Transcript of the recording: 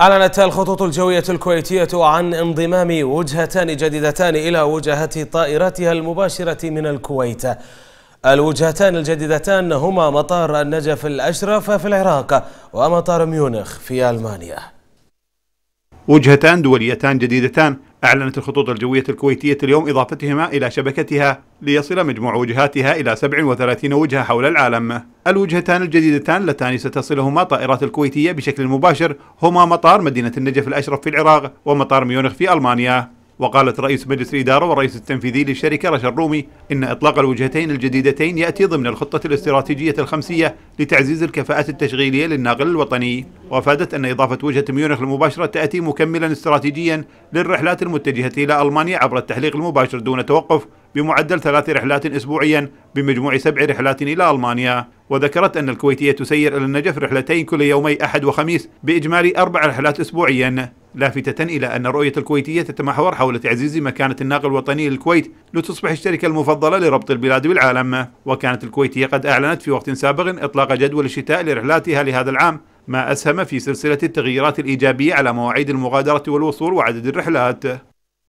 أعلنت الخطوط الجوية الكويتية عن انضمام وجهتان جديدتان إلى وجهة طائراتها المباشرة من الكويت. الوجهتان الجديدتان هما مطار النجف الأشرف في العراق ومطار ميونخ في ألمانيا. وجهتان دوليتان جديدتان أعلنت الخطوط الجوية الكويتية اليوم إضافتهما إلى شبكتها ليصل مجموع وجهاتها إلى 37 وجهة حول العالم. الوجهتان الجديدتان اللتان ستصلهما طائرات الكويتية بشكل مباشر. هما مطار مدينة النجف الأشرف في العراق ومطار ميونخ في ألمانيا. وقالت رئيس مجلس الإدارة والرئيس التنفيذي للشركة رشا الرومي إن إطلاق الوجهتين الجديدتين يأتي ضمن الخطة الاستراتيجية الخمسية لتعزيز الكفاءة التشغيلية للناقل الوطني. وأفادت أن إضافة وجهة ميونخ المباشرة تأتي مكملا استراتيجيا للرحلات المتجهة إلى ألمانيا عبر التحليق المباشر دون توقف. بمعدل ثلاث رحلات أسبوعيا بمجموع سبع رحلات إلى ألمانيا. وذكرت أن الكويتية تسير إلى النجف رحلتين كل يومي أحد وخميس بإجمالي أربع رحلات أسبوعيا. لافتة إلى أن الرؤية الكويتية تتمحور حول تعزيز مكانة الناقل الوطني للكويت لتصبح الشركة المفضلة لربط البلاد بالعالم. وكانت الكويتية قد أعلنت في وقت سابق إطلاق جدول الشتاء لرحلاتها لهذا العام ما أسهم في سلسلة التغييرات الإيجابية على مواعيد المغادرة والوصول وعدد الرحلات.